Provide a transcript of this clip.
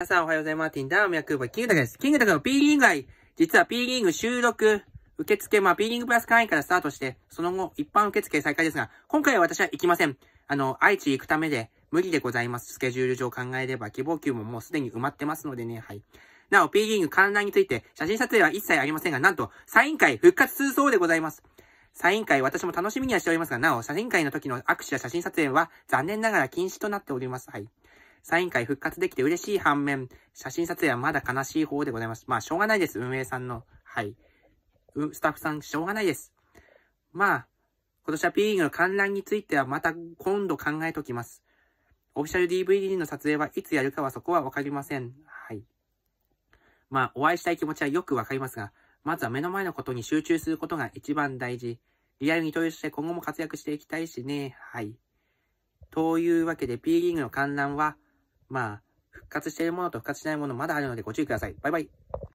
皆さんおはようございます。ティンダームヤクーバキングタクです。キングタクの P リーグ愛、実は P リーグ収録、受付、まあ P リーグプラス会員からスタートして、その後、一般受付再開ですが、今回は私は行きません。あの、愛知行くためで、無理でございます。スケジュール上考えれば、希望級ももうすでに埋まってますのでね、はい。なお、P リーグ観覧について、写真撮影は一切ありませんが、なんと、サイン会復活するそうでございます。サイン会、私も楽しみにはしておりますが、なお、写真会の時の握手や写真撮影は、残念ながら禁止となっております。はい。サイン会復活できて嬉しい反面、写真撮影はまだ悲しい方でございます。まあ、しょうがないです。運営さんの。はい。スタッフさん、しょうがないです。まあ、今年は P リーグの観覧についてはまた今度考えておきます。オフィシャル DVD の撮影はいつやるかはそこはわかりません。はい。まあ、お会いしたい気持ちはよくわかりますが、まずは目の前のことに集中することが一番大事。リアルに投与して今後も活躍していきたいしね。はい。というわけで P リーグの観覧は、まあ、復活しているものと復活しないものまだあるのでご注意ください。バイバイ。